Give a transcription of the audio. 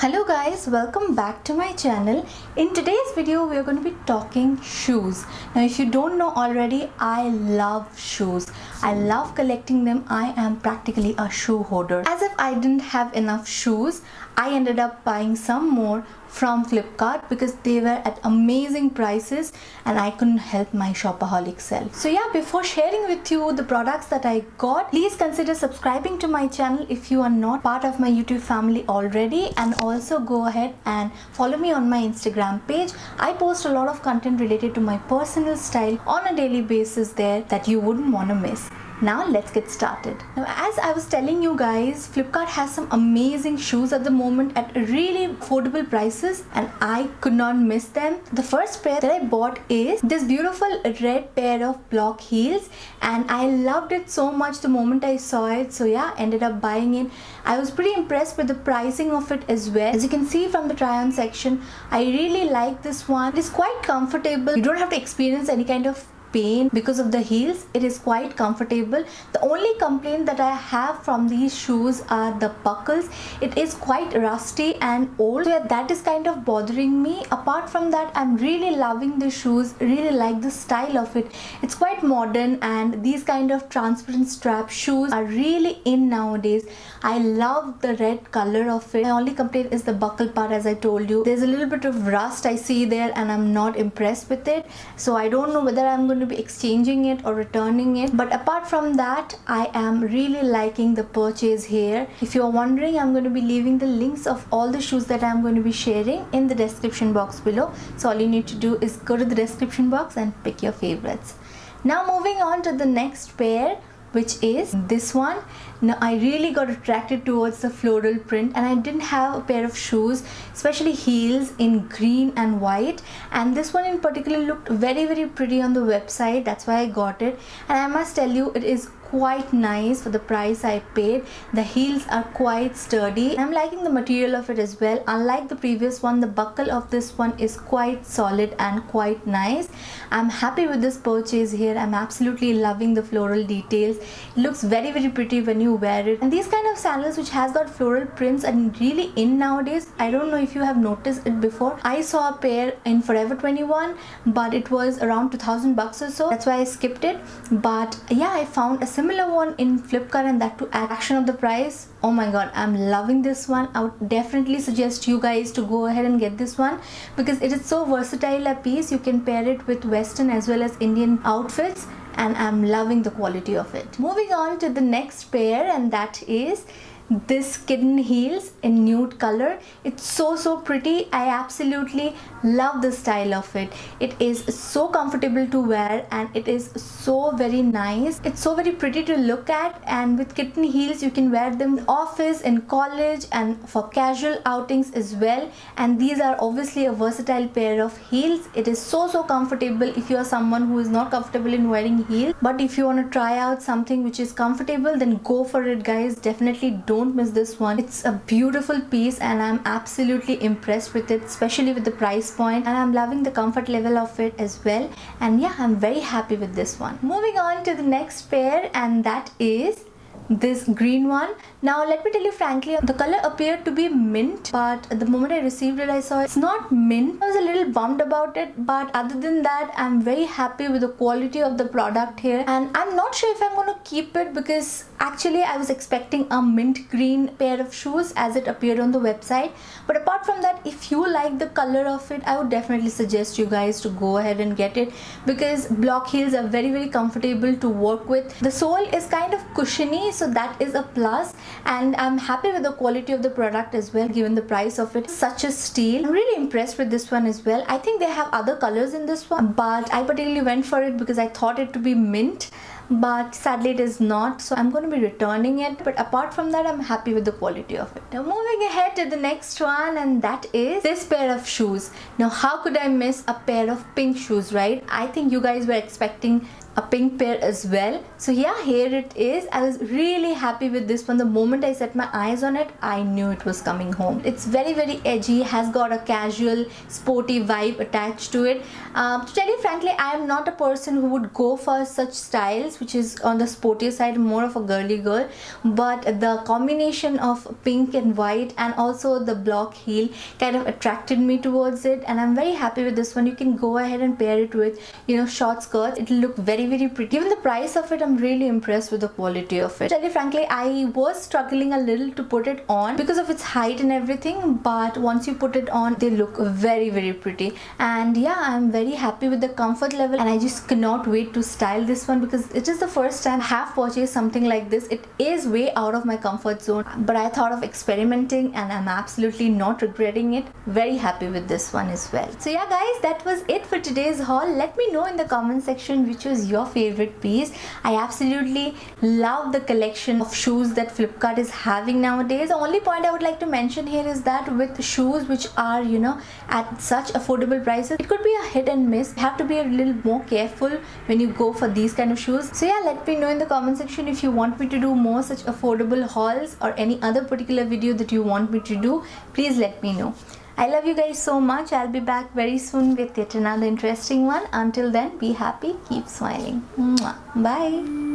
Hello guys, welcome back to my channel. In today's video, we are going to be talking shoes. Now if you don't know already, I love shoes. I love collecting them. I am practically a shoe hoarder. As if I didn't have enough shoes, I ended up buying some more from Flipkart because they were at amazing prices and I couldn't help my shopaholic self. So yeah, before sharing with you the products that I got, please consider subscribing to my channel if you are not part of my YouTube family already and also go ahead and follow me on my Instagram page. I post a lot of content related to my personal style on a daily basis there that you wouldn't want to miss. Now let's get started. Now as I was telling you guys, Flipkart has some amazing shoes at the moment at really affordable prices and I could not miss them. The first pair that I bought is this beautiful red pair of block heels and I loved it so much the moment I saw it. So yeah, ended up buying it. I was pretty impressed with the pricing of it as well. As you can see from the try on section, I really like this one. It is quite comfortable. You don't have to experience any kind of pain because of the heels it is quite comfortable. The only complaint that i have from these shoes are the buckles. It is quite rusty and old so yeah, that is kind of bothering me. Apart from that i'm really loving the shoes really like the style of it. It's quite modern and these kind of transparent strap shoes are really in nowadays. I love the red color of it. My only complaint is the buckle part as i told you. There's a little bit of rust i see there and i'm not impressed with it. So i don't know whether i'm going going to be exchanging it or returning it. But apart from that I am really liking the purchase here. If you're wondering I'm going to be leaving the links of all the shoes that I'm going to be sharing in the description box below. So all you need to do is go to the description box and pick your favorites. Now moving on to the next pair which is this one. Now I really got attracted towards the floral print and I didn't have a pair of shoes especially heels in green and white. And this one in particular looked very very pretty on the website. That's why I got it. And I must tell you it is quite nice for the price I paid. The heels are quite sturdy. I'm liking the material of it as well. Unlike the previous one, the buckle of this one is quite solid and quite nice. I'm happy with this purchase here. I'm absolutely loving the floral details. It looks very very pretty when you wear it. And these kind of sandals which has got floral prints are really in nowadays. I don't know if you have noticed it before. I saw a pair in Forever 21 but it was around 2000 bucks or so. That's why I skipped it. But yeah, I found a similar one in Flipkart and that to action of the price. Oh my god i'm loving this one. I would definitely suggest you guys to go ahead and get this one because it is so versatile a piece. You can pair it with western as well as indian outfits and i'm loving the quality of it. Moving on to the next pair and that is this kitten heels in nude color. It's so so pretty. I absolutely love the style of it. It is so comfortable to wear and it is so very nice. It's so very pretty to look at and with kitten heels you can wear them in office in college and for casual outings as well. And these are obviously a versatile pair of heels. It is so so comfortable if you are someone who is not comfortable in wearing heels. But if you want to try out something which is comfortable then go for it guys. Definitely don't don't miss this one. It's a beautiful piece and i'm absolutely impressed with it especially with the price point. And i'm loving the comfort level of it as well. And yeah i'm very happy with this one. Moving on to the next pair and that is this green one. Now let me tell you frankly the color appeared to be mint but the moment I received it I saw it's not mint. I was a little bummed about it but other than that I'm very happy with the quality of the product here. And I'm not sure if I'm going to keep it because actually I was expecting a mint green pair of shoes as it appeared on the website. But apart from that if you like the color of it I would definitely suggest you guys to go ahead and get it because block heels are very very comfortable to work with. The sole is kind of cushiony so that is a plus and I'm happy with the quality of the product as well given the price of it such a steal I'm really impressed with this one as well I think they have other colors in this one but I particularly went for it because I thought it to be mint but sadly it is not so I'm going to be returning it but apart from that I'm happy with the quality of it. Now moving ahead to the next one and that is this pair of shoes. Now how could I miss a pair of pink shoes right? I think you guys were expecting a pink pair as well. So yeah here it is. I was really happy with this one. The moment I set my eyes on it I knew it was coming home. It's very very edgy has got a casual sporty vibe attached to it. Um, to tell you frankly I am not a person who would go for such styles which is on the sportier side more of a girly girl. But the combination of pink and white and also the block heel kind of attracted me towards it. And I'm very happy with this one. You can go ahead and pair it with you know short skirts. It'll look very very pretty given the price of it I'm really impressed with the quality of it. Tell you frankly I was struggling a little to put it on because of its height and everything but once you put it on they look very very pretty. And yeah I'm very happy with the comfort level and I just cannot wait to style this one because it is the first time I have purchased something like this. It is way out of my comfort zone but I thought of experimenting and I'm absolutely not regretting it. Very happy with this one as well. So yeah guys that was it for today's haul. Let me know in the comment section which was your favorite piece. I absolutely love the collection of shoes that Flipkart is having nowadays. The only point I would like to mention here is that with shoes which are you know at such affordable prices it could be a hit and miss. You have to be a little more careful when you go for these kind of shoes. So yeah let me know in the comment section if you want me to do more such affordable hauls or any other particular video that you want me to do. Please let me know I love you guys so much. I'll be back very soon with yet another interesting one. Until then, be happy, keep smiling. Bye.